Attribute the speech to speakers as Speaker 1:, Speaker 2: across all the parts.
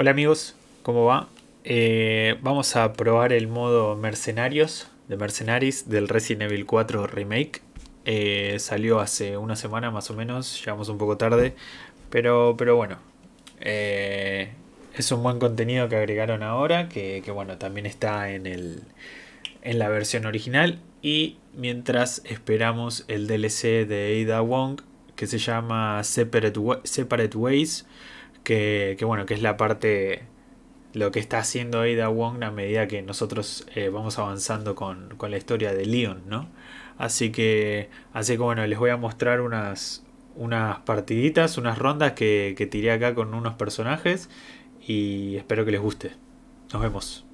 Speaker 1: Hola amigos, ¿cómo va? Eh, vamos a probar el modo Mercenarios de Mercenaries del Resident Evil 4 Remake. Eh, salió hace una semana más o menos, llegamos un poco tarde, pero, pero bueno, eh, es un buen contenido que agregaron ahora, que, que bueno, también está en, el, en la versión original. Y mientras esperamos el DLC de Ada Wong, que se llama Separate, Separate Ways, que, bueno, que es la parte, lo que está haciendo Ada Wong a medida que nosotros eh, vamos avanzando con, con, la historia de Leon, ¿no? Así que, así que bueno, les voy a mostrar unas, unas partiditas, unas rondas que, que tiré acá con unos personajes y espero que les guste. Nos vemos.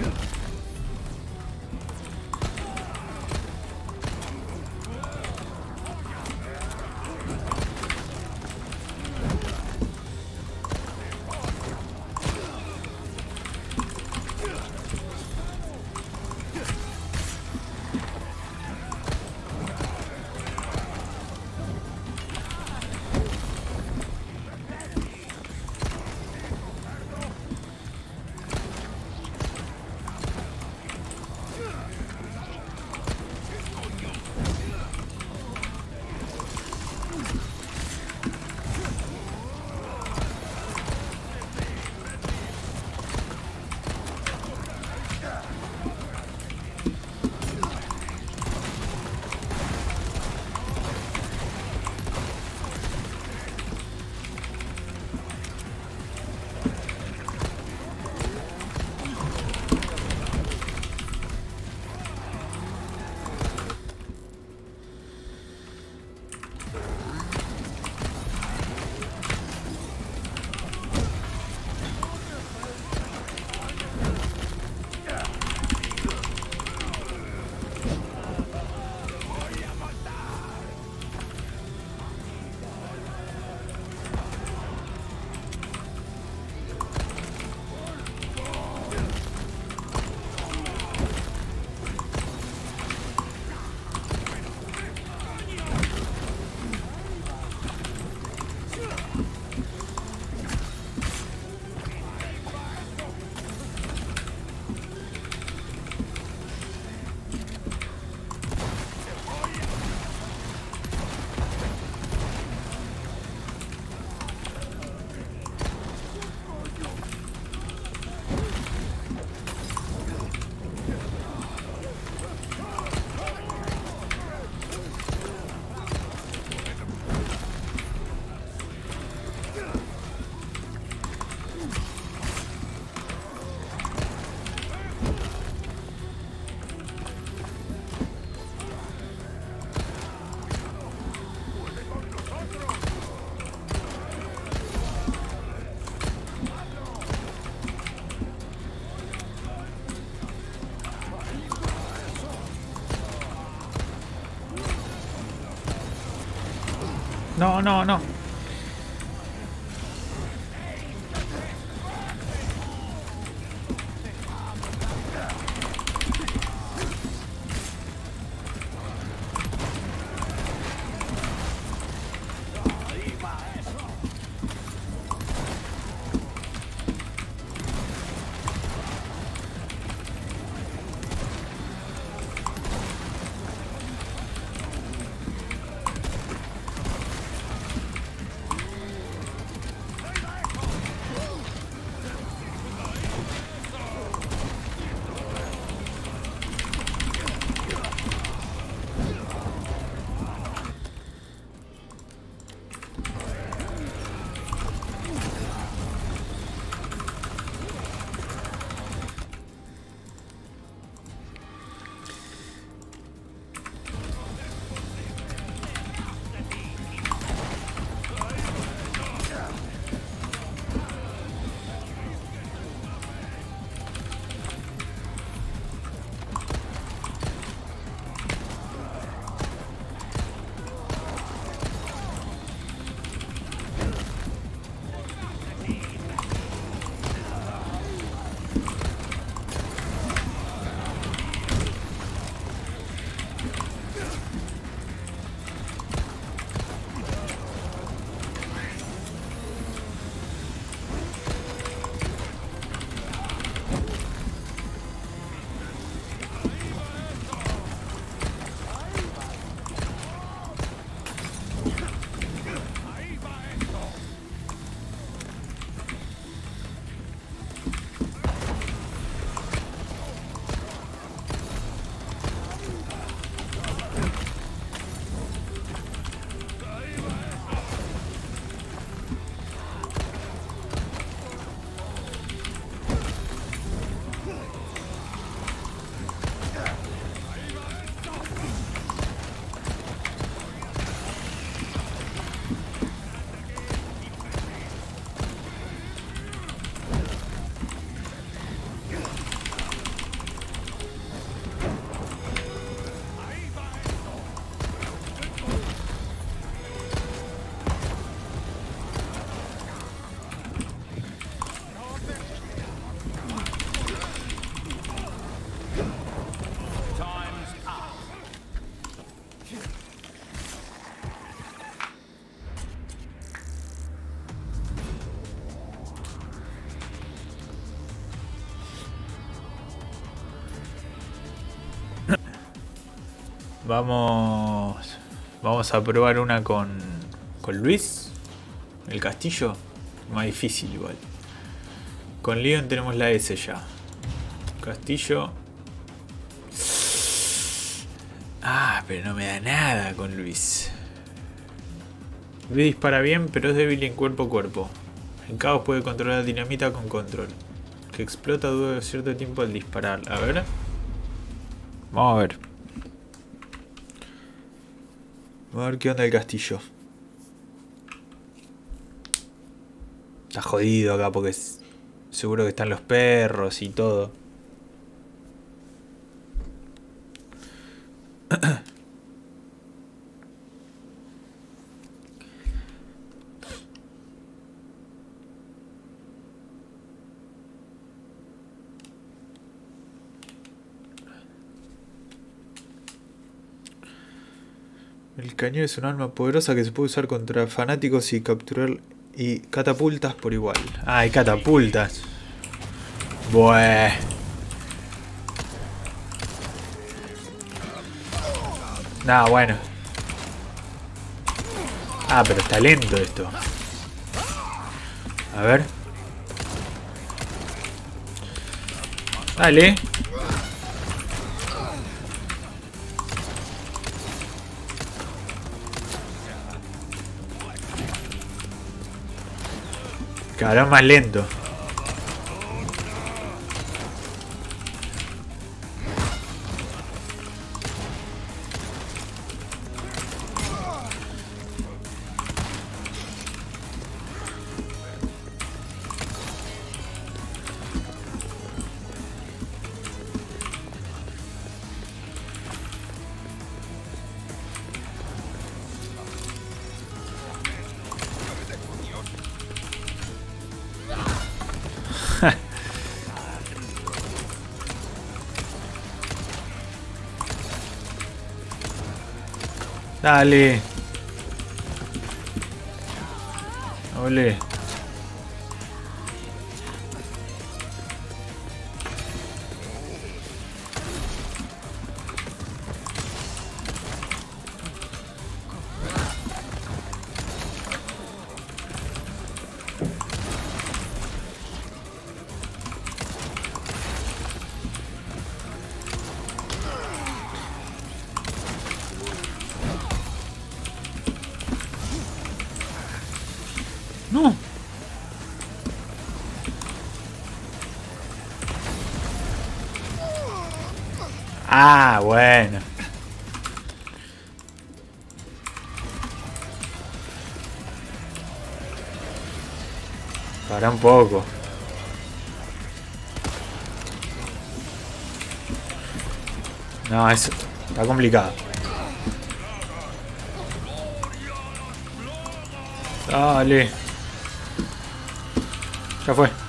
Speaker 1: Yeah. No, no, no. Vamos. Vamos a probar una con. con Luis. El castillo. Más difícil igual. Con Leon tenemos la S ya. Castillo. Ah, pero no me da nada con Luis. Luis dispara bien, pero es débil en cuerpo a cuerpo. En caos puede controlar dinamita con control. Que explota dura cierto tiempo al disparar. A ver. Vamos a ver. Vamos a ver qué onda el castillo. Está jodido acá porque seguro que están los perros y todo. El cañón es un arma poderosa que se puede usar contra fanáticos y capturar y catapultas por igual. Hay catapultas. Bueh. Nah, bueno. Ah, pero está lento esto. A ver. Dale. Cada más lento. Dale. Ole. Para un poco. No, eso está complicado. Dale. Ya fue.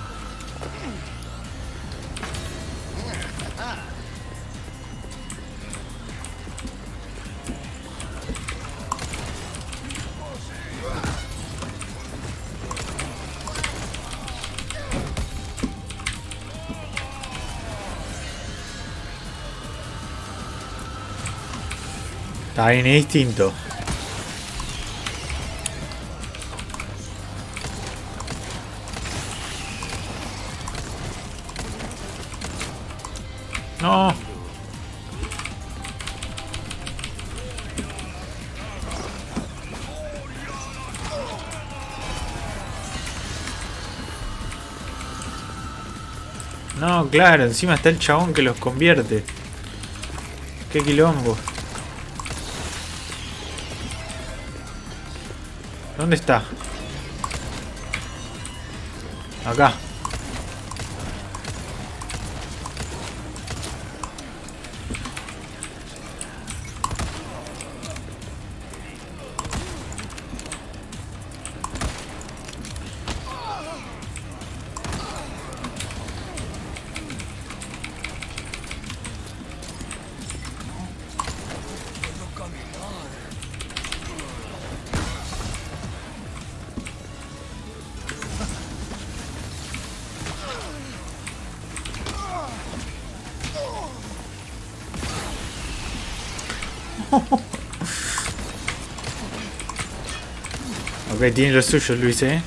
Speaker 1: Bien distinto. No. No, claro, encima está el chabón que los convierte. Qué quilombo. ¿Dónde está? Acá. Ok, tiene lo suyo Luis, eh.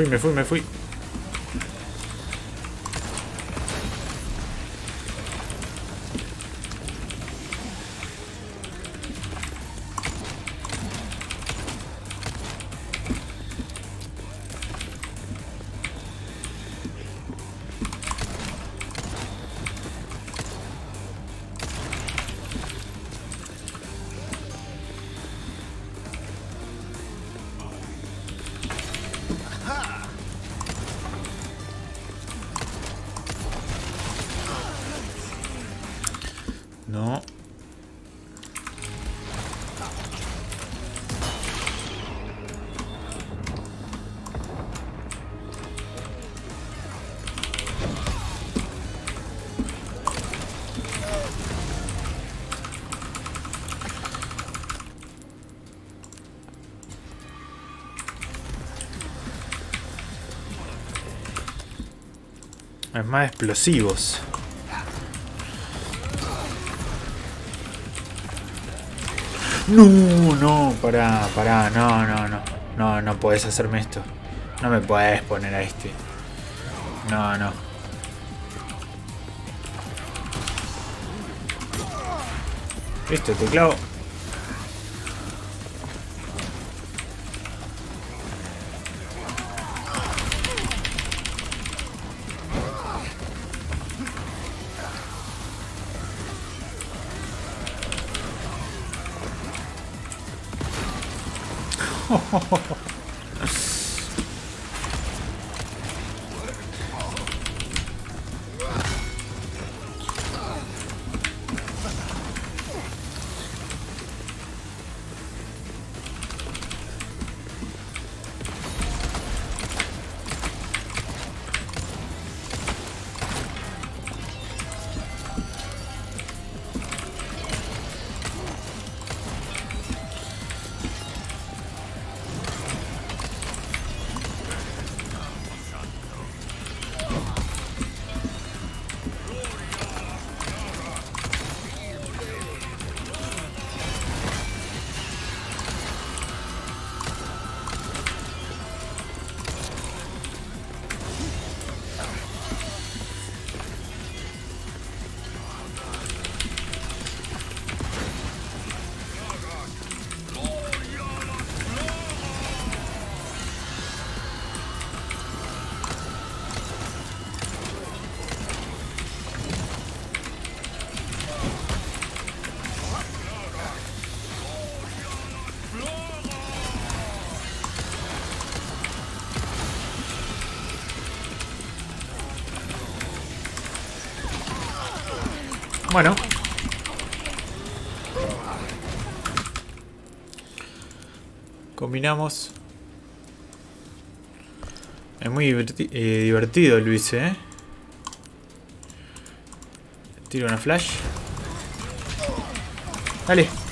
Speaker 1: Fui, me fui, me fui. Más explosivos. No, no, pará, pará, no, no, no. No, no puedes hacerme esto. No me puedes poner a este. No, no. Listo, te clavo. Bueno. Combinamos. Es muy diverti eh, divertido Luis, ¿eh? Tiro una flash. Dale.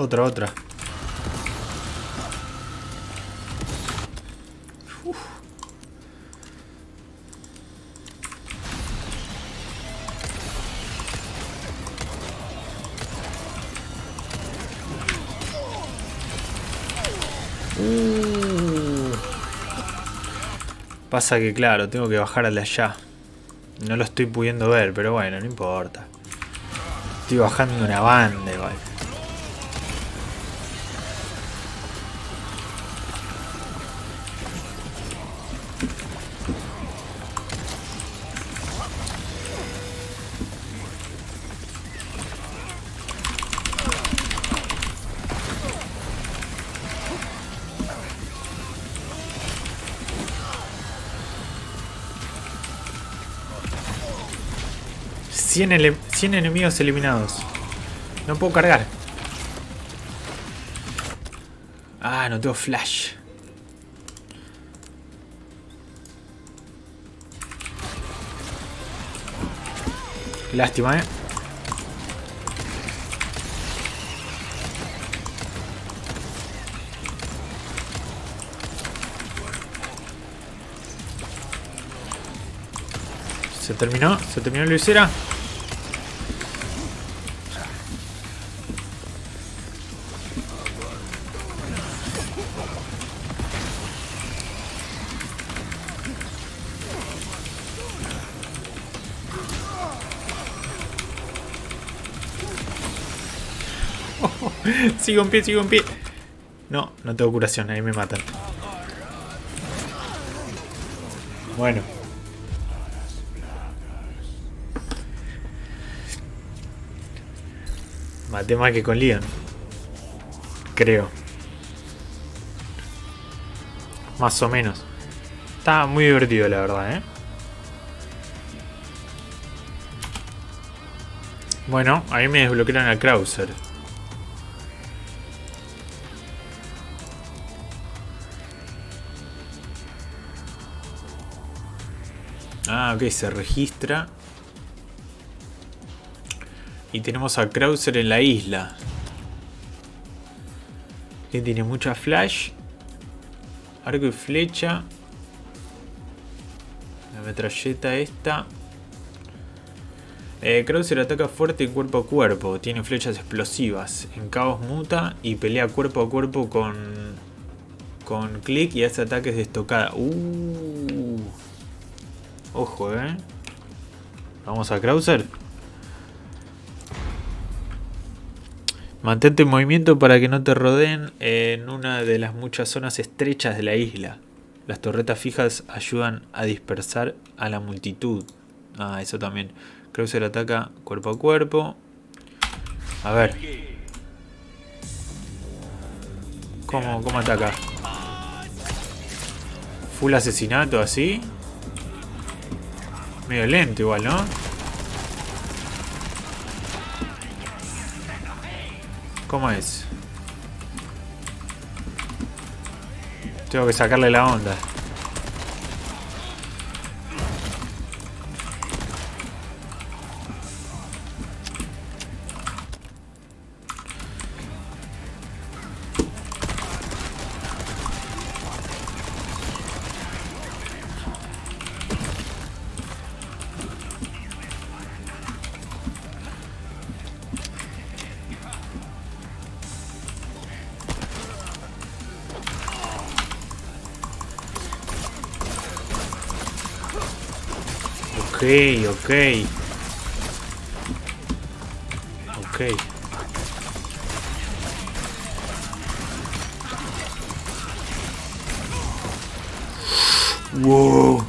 Speaker 1: Otra, otra. Uf. Pasa que claro, tengo que bajar al de allá. No lo estoy pudiendo ver, pero bueno, no importa. Estoy bajando una banda igual. Cien, 100 enemigos eliminados. No puedo cargar. Ah, no tengo flash. Lástima, eh. Se terminó, se terminó la visera. sigo en pie, sigo en pie. No, no tengo curación, ahí me matan. Bueno. Maté más que con Leon. Creo. Más o menos. Está muy divertido, la verdad, ¿eh? Bueno, ahí me desbloquearon a Krauser. Ah, ok, se registra. Y tenemos a Krauser en la isla. Que tiene mucha flash. Arco y flecha. La metralleta esta. Eh, Krauser ataca fuerte cuerpo a cuerpo. Tiene flechas explosivas. En caos muta y pelea cuerpo a cuerpo con. Con clic y hace ataques de estocada. Uh. Ojo, eh. Vamos a Krauser. Mantente en movimiento para que no te rodeen en una de las muchas zonas estrechas de la isla. Las torretas fijas ayudan a dispersar a la multitud. Ah, eso también. Krauser ataca cuerpo a cuerpo. A ver. ¿Cómo, cómo ataca? Full asesinato así. Medio lento igual, ¿no? ¿Cómo es? Tengo que sacarle la onda. Ok, ok. Wow.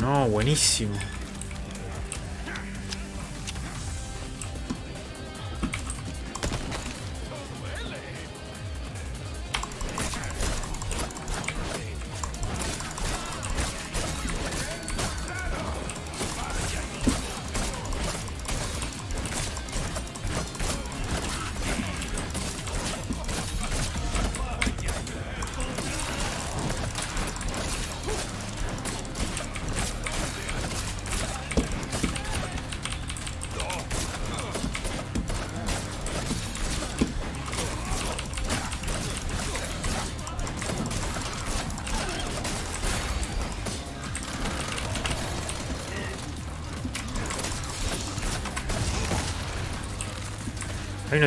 Speaker 1: No, buenísimo.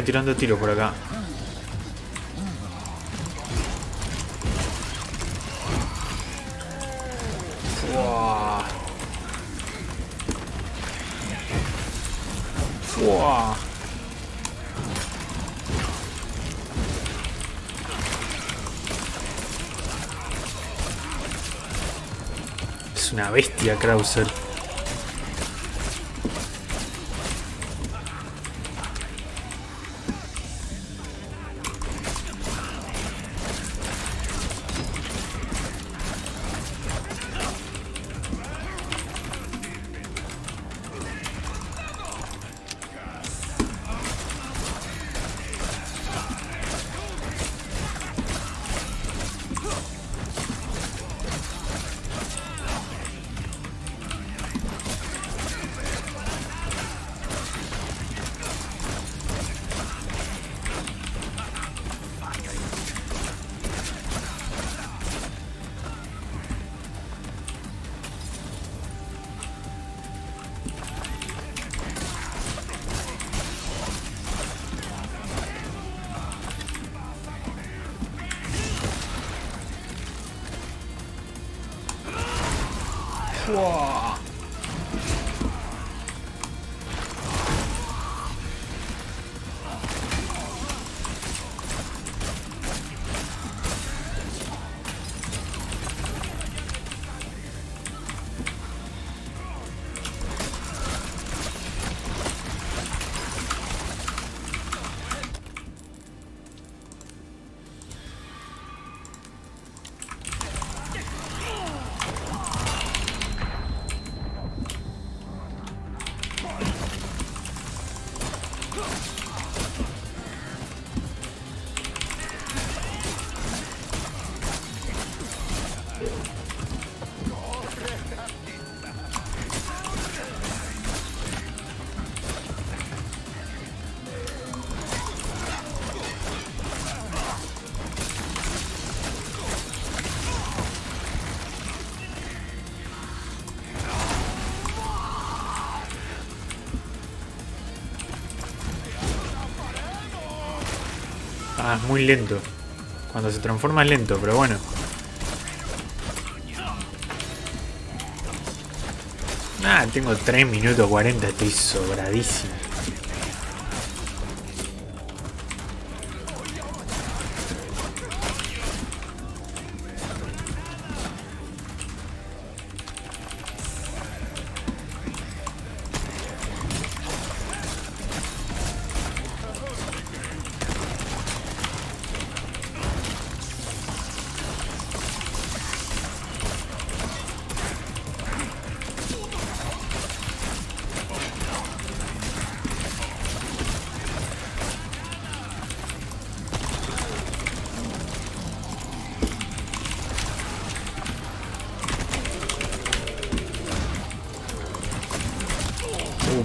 Speaker 1: Tirando tiros por acá. Es una bestia Krauser. Wow. Ah, es muy lento. Cuando se transforma es lento, pero bueno. Tengo 3 minutos 40, estoy sobradísimo.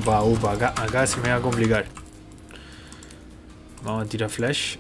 Speaker 1: Upa, acá, acá se me va a complicar. Vamos a tirar flash.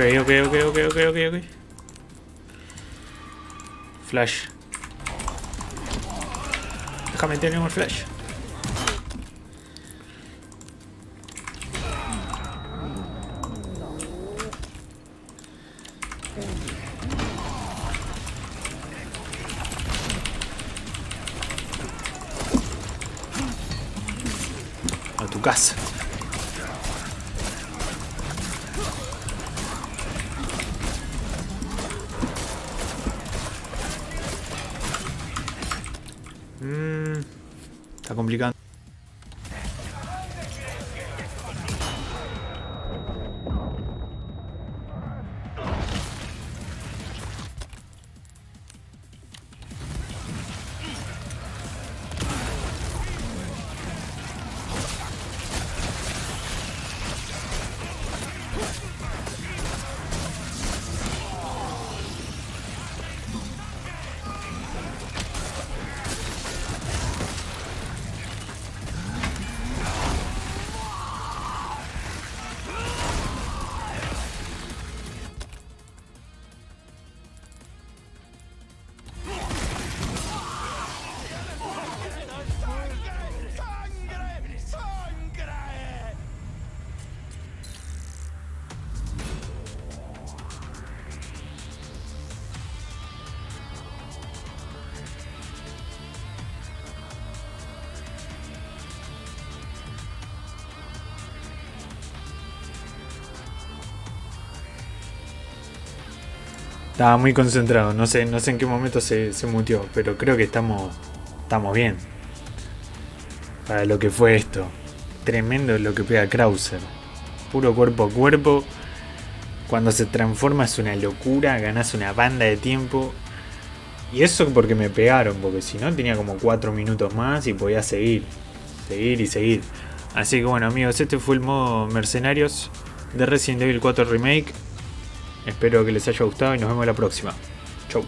Speaker 1: Ok, ok, ok, ok, ok, ok. Flash. Déjame tener el flash. A tu casa. Está complicado. Estaba muy concentrado, no sé, no sé en qué momento se, muteó, pero creo que estamos, estamos bien. Para lo que fue esto. Tremendo lo que pega Krauser. Puro cuerpo a cuerpo. Cuando se transforma es una locura, ganas una banda de tiempo. Y eso porque me pegaron, porque si no tenía como 4 minutos más y podía seguir. Seguir y seguir. Así que bueno amigos, este fue el modo Mercenarios de Resident Evil 4 Remake. Espero que les haya gustado y nos vemos la próxima. Chau.